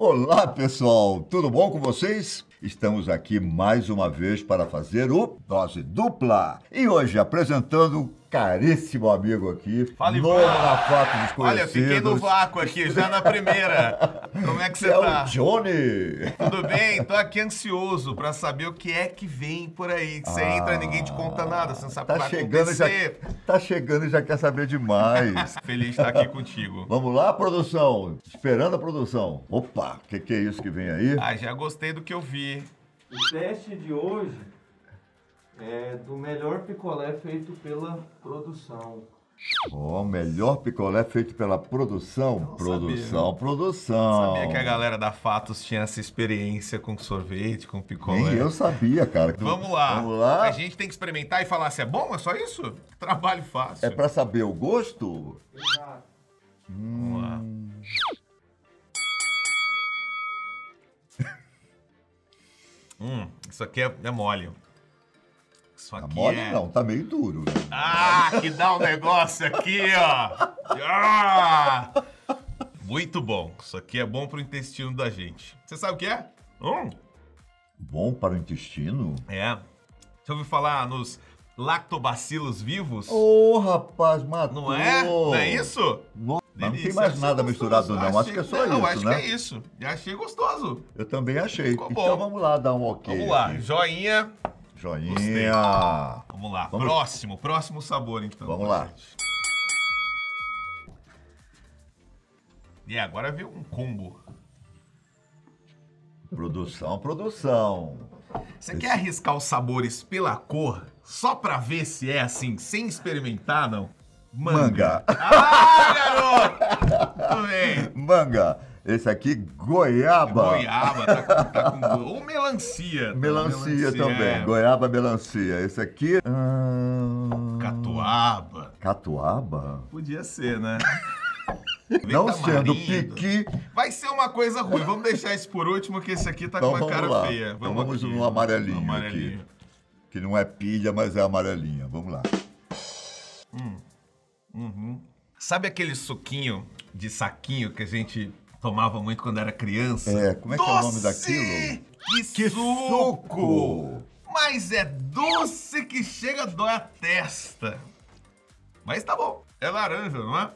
Olá, pessoal, tudo bom com vocês? Estamos aqui mais uma vez para fazer o Dose Dupla. E hoje apresentando caríssimo amigo aqui, Fale, novo Ivan. na Fato Olha, Desconhecidos. fiquei no vácuo aqui, já na primeira. Como é que você É tá? o Johnny. Tudo bem? Tô aqui ansioso pra saber o que é que vem por aí. Que você Ah, entra e ninguém te conta nada, você não sabe o que Tá vai chegando, já, acontecer. tá chegando e já quer saber demais. Feliz de estar aqui contigo. Vamos lá, produção? Esperando a produção. Opa, o que, que é isso que vem aí? Ah, já gostei do que eu vi. O teste de hoje é do melhor picolé feito pela produção. Ó, melhor picolé feito pela produção. Não produção, sabia. produção. Sabia que a galera da Fatos tinha essa experiência com sorvete, com picolé. Nem eu sabia, cara. Vamos lá. Vamos lá. A gente tem que experimentar e falar se é bom, é só isso? Trabalho fácil. É pra saber o gosto? Exato. Vamos lá. Hum, isso aqui é, é mole. Isso Tá aqui mole é... não, tá meio duro. né? Ah, que dá um negócio aqui, ó. Ah! Muito bom. Isso aqui é bom pro intestino da gente. Você sabe o que é? Hum, Bom para o intestino? é. Você ouviu falar nos lactobacilos vivos? Ô, rapaz, matou. Não é? Não é isso? No- Mas não tem mais achei nada gostoso. misturado, não. Acho que é só não, isso, acho né? que é isso. Achei gostoso. Eu também achei. Ficou bom. Então vamos lá dar um ok. Vamos lá, aqui. joinha. Joinha. Gostei. Vamos lá, Vamos- próximo, próximo sabor então. Vamos lá. gente. E agora veio um combo. Produção, produção. Você quer arriscar os sabores pela cor, só pra ver se é assim, sem experimentar, não? Manga. Ah, garoto! Tudo bem. Manga. Esse aqui, goiaba. Goiaba, tá com, tá com go- Ou melancia. tá? Melancia também. é. Goiaba, melancia. Esse aqui. hum, Catuaba. Catuaba? Podia ser, né? Não Vem sendo piqui. Vai ser uma coisa ruim. Vamos deixar esse por último, que esse aqui tá Então com uma vamos cara lá. feia. Então vamos no amarelinho aqui. Que não é pilha, mas é amarelinha. Vamos lá. Sabe aquele suquinho de saquinho que a gente tomava muito quando era criança? É, como é que é o nome Doce! daquilo? Que, Que suco! suco! Mas é doce que chega a dói a testa. Mas tá bom. É laranja, não é?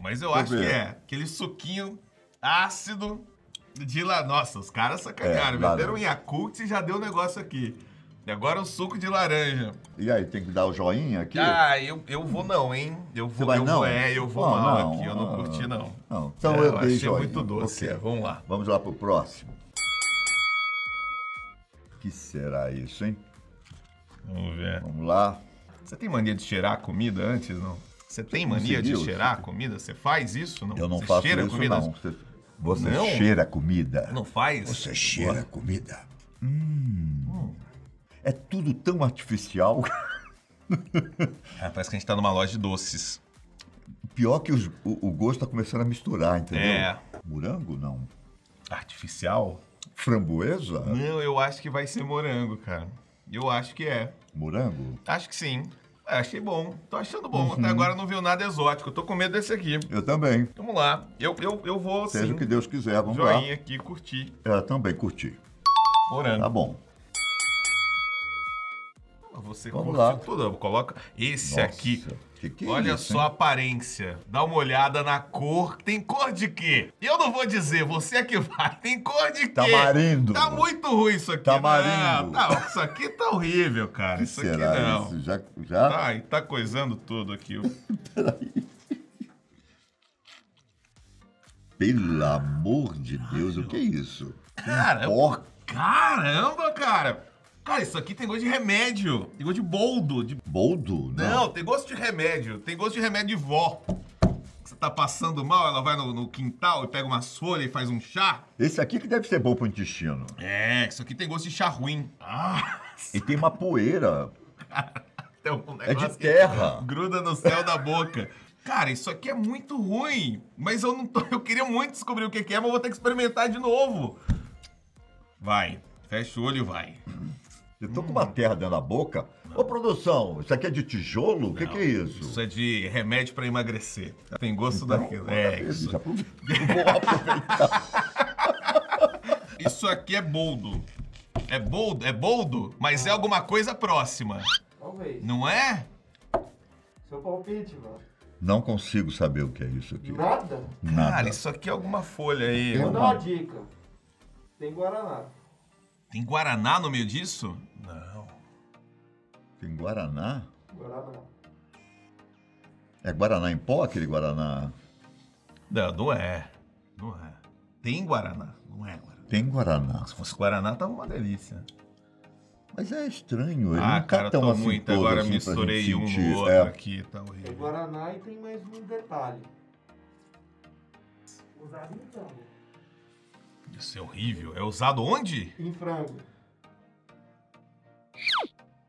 Mas eu acho que é. Aquele suquinho ácido de lá. Nossa, os caras sacanearam. É, Meteram um. Yakult e já deu um negócio aqui. E agora o suco de laranja. E aí, tem que dar o joinha aqui? Ah, eu, eu vou não, hein? Eu vou, Você vai eu não? vou, é, eu vou Não, mal não, aqui, eu não ah, curti não. Não, então É, eu eu dei achei joinha. muito doce, Ok. é, vamos lá. Vamos lá pro próximo. que será isso, hein? Vamos ver. Vamos lá. Você tem mania de cheirar a comida antes, não? Você tem mania de conseguiu? cheirar a comida? Você faz isso, não? Eu não Você faço cheira isso, comida? não. Você, você Não? cheira a comida. Não faz? Você cheira a comida. Hum. É tudo tão artificial. É, parece que a gente tá numa loja de doces. Pior que os- o, o gosto tá começando a misturar, entendeu? É. Morango, não. Artificial? Framboesa? Não, eu acho que vai ser morango, cara. Eu acho que é. Morango? Acho que sim. É, achei bom. Tô achando bom. Uhum. Até agora não viu nada exótico. Tô com medo desse aqui. Eu também. Vamos lá. Eu, eu, eu vou Seja sim. o que Deus quiser, vamos Joinha aqui, curti. lá. Eu também curti. Morango. Tá bom. Você Vamos lá. tudo. Coloca esse Nossa, aqui. que que é Olha isso, só a hein? aparência. Dá uma olhada na cor. Tem cor de quê? Eu não vou dizer, você é que vai. Tem cor de quê? Tamarindo. Tá muito ruim isso aqui. Tamarindo. Tá, isso aqui tá horrível, cara. que isso aqui será não. isso? Já, já? Tá, e tá coisando tudo aqui. Pelo amor de Deus, o que é isso? Cara, Porca. caramba, cara. Cara, isso aqui tem gosto de remédio. Tem gosto de boldo. De... Boldo? Não, tem gosto de remédio. Tem gosto de remédio de vó. Você tá passando mal, ela vai no, no quintal e pega umas folhas e faz um chá. Esse aqui que deve ser bom pro intestino. É, isso aqui tem gosto de chá ruim. Ah, E tem uma poeira. tem um É de terra. Gruda no céu da boca. Cara, isso aqui é muito ruim. Mas eu não tô. Eu queria muito descobrir o que que é, mas vou ter que experimentar de novo. Vai. Fecha o olho e vai. Eu tô com uma terra dentro da boca. Ô, produção, isso aqui é de tijolo? O que, que é isso? Isso é de remédio pra emagrecer. Tem gosto Então, daquilo. É, isso. já Vou aproveitar. isso aqui é boldo. É boldo? É boldo? Mas é alguma coisa próxima. Talvez. Não é? Seu palpite, mano. Não consigo saber o que é isso aqui. Nada? Nada. Cara, isso aqui é alguma folha aí. Vou dar uma dica. Tem Guaraná. Tem Guaraná no meio disso? Não. Tem Guaraná? Guaraná. É Guaraná em pó, aquele Guaraná? Não, não é. Não é. Tem Guaraná. Não é Guaraná. Tem Guaraná. Se fosse Guaraná, tava uma delícia. Mas é estranho, ele ah, não cara, tá tão tô assim muito. todo Agora assim misturei um no outro É. aqui, tá Tem horrível. Guaraná e tem mais um detalhe. Usado em frango. Isso é horrível. É usado onde? Em frango.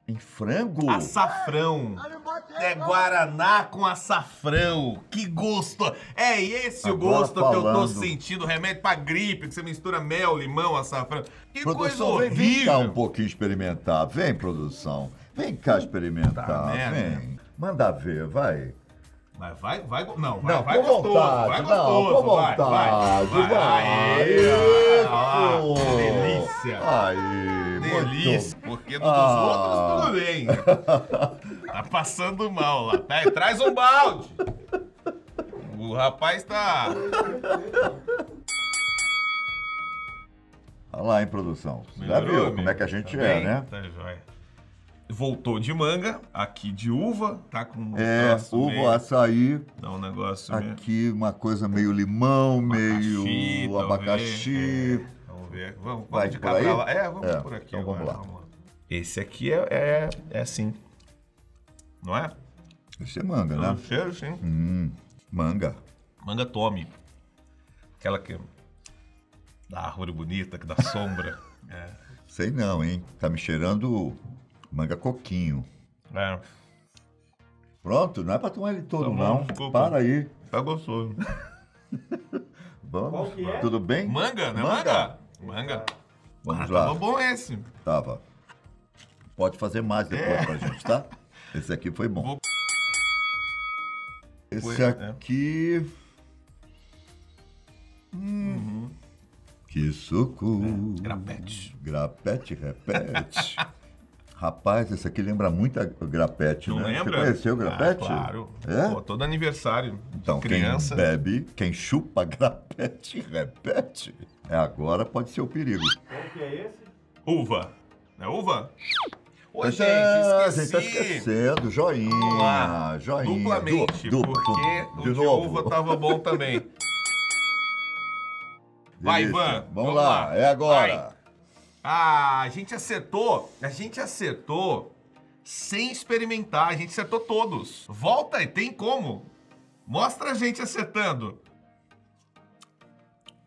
Em frango? Açafrão. É Guaraná com açafrão. Que gosto. É esse o Agora gosto que eu tô falando. sentindo. Remédio pra gripe, que você mistura mel, limão, açafrão. Que coisa Produção, vem, vem cá um horrível. pouquinho experimentar. Vem, produção. Vem cá experimentar. Tá merda. vem. Manda ver, vai. Mas vai, vai, não, vai, Não, vai com gostoso, vontade, vai não, gostoso, com vai, vontade, vai, vai. Aê, ó, ó, que delícia. Aí, Delícia, muito. porque dos Ah. outros tudo bem. Tá passando mal lá. Tá, traz um balde. O rapaz tá. Olha lá, em produção. Você Já viu como é que a gente Tá é, bem? né? Tá jóia. Voltou de manga, aqui de uva, tá com um É, uva, meio- açaí, Dá um negócio meio... aqui uma coisa meio limão, Abacaxi, meio abacaxi. É, Vamos ver. Vamos, Vai vamos de lá. É, vamos É, por aqui então vamos agora, lá. Esse aqui é, é, é assim. Não é? Isso é manga, O né? cheiro, sim. Hum, manga. Manga tome. Aquela que... Da árvore bonita, que dá sombra. é. Sei não, hein? Tá me cheirando manga coquinho. É, Pronto, não é pra tomar ele todo, Tá bom, não. desculpa. Para aí. tá gostoso. Vamos. Qual que é? Tudo bem? Manga, né? Manga. Manga. Vamos ah, lá. Tava bom esse. Tava. Pode fazer mais depois É. pra gente, tá? Esse aqui foi bom. Vou- Esse Foi, é. aqui. Hum. Que suco. Grapete. Grapete, repete. Rapaz, esse aqui lembra muito a grapete, Não né? lembra? Você conheceu o grapete? Ah, claro. É? Pô, todo aniversário. Então, criança. quem bebe, quem chupa grapete, repete. É agora pode ser o perigo. Qual que é esse? Uva. É uva? Ô, Tá- gente, a gente tá esqueci. esquecendo. Joinha, joinha. Duplamente, Du- du- porque du- o de novo. uva tava bom também. Vai. Ivan, Vamos, vamos lá, lá. é agora. Vai. Ah, a gente acertou. A gente acertou sem experimentar. A gente acertou todos. Volta aí, tem como. Mostra a gente acertando.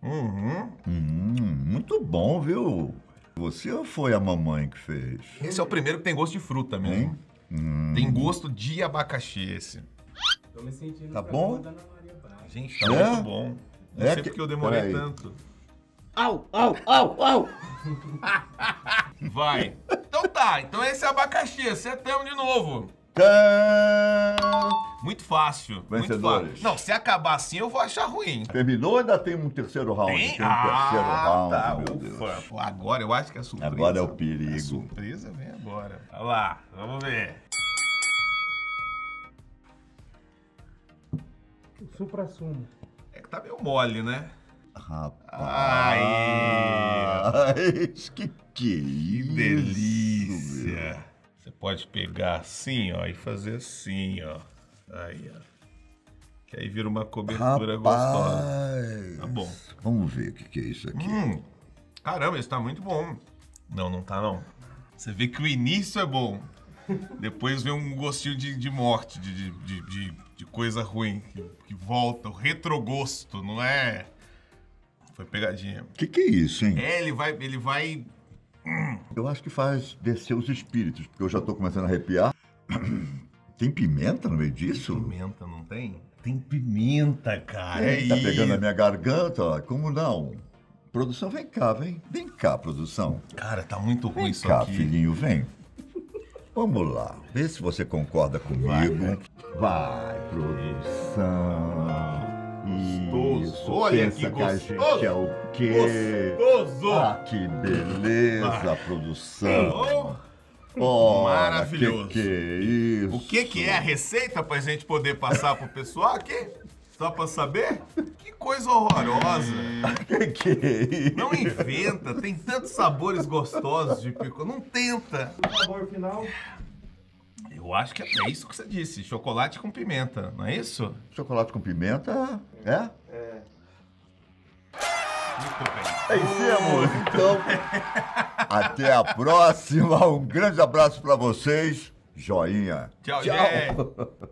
Uhum. Hum, muito bom, viu? Você ou foi a mamãe que fez? Esse é o primeiro que tem gosto de fruta mesmo. Hein? Hum. Tem gosto de abacaxi esse. Tô me sentindo Tá bom? rua da Ana Maria Braga. Gente, tá É? muito bom. Não É sei que- porque eu demorei peraí. tanto. Au, au, au, au. Vai. Então tá, então esse é abacaxi, acertamos de novo. Muito fácil. Muito Vencedores. fácil. Não, se acabar assim eu vou achar ruim. Terminou ou ainda tem um terceiro round? Tem? Tem um terceiro round, tá, meu ufa. Deus. Agora eu acho que é surpresa. Agora é o A perigo. surpresa vem agora. Olha lá, vamos ver. Supra-sumo. É que tá meio mole, né? Rapaz, que que é Que isso? delícia. Você pode pegar assim, ó, e fazer assim, ó. Aí, ó. Que aí vira uma cobertura gostosa. Rapaz. Tá bom. Vamos ver o que, que é isso aqui. Hum, caramba, esse tá muito bom. Não, não tá não. Você vê que o início é bom. Depois vem um gostinho de, de morte, de, de, de, de- de coisa ruim, que, que volta, o retrogosto, não é? Foi pegadinha. O que, que é isso, hein? É, ele vai, ele vai. Eu acho que faz descer os espíritos, porque eu já tô começando a arrepiar. Tem pimenta no meio disso? Pimenta, não tem? Tem pimenta, cara. É, é tá pegando a minha garganta, ó. como não? Produção, vem cá, vem. Vem cá, produção. Cara, tá muito ruim Vem isso cá, aqui. filhinho, vem. Vamos lá, vê se você concorda comigo. Vai, produção. Isso. Olha Pensa que que a gente gostoso. é o quê? Gostoso! Ah, que beleza, produção. Oh, Ora, Maravilhoso. Que que é isso? o que, que é a receita pra gente poder passar pro pessoal aqui? Só pra saber? Que coisa horrorosa. Que que é isso? Não inventa, tem tantos sabores gostosos de picolé. Não tenta. O sabor final, Eu acho que é isso que você disse, chocolate com pimenta, não é isso? Chocolate com pimenta, é? É, Muito bem. Vencemos! Então, até a próxima. Um grande abraço pra vocês. Joinha. Tchau, Tchau. gente.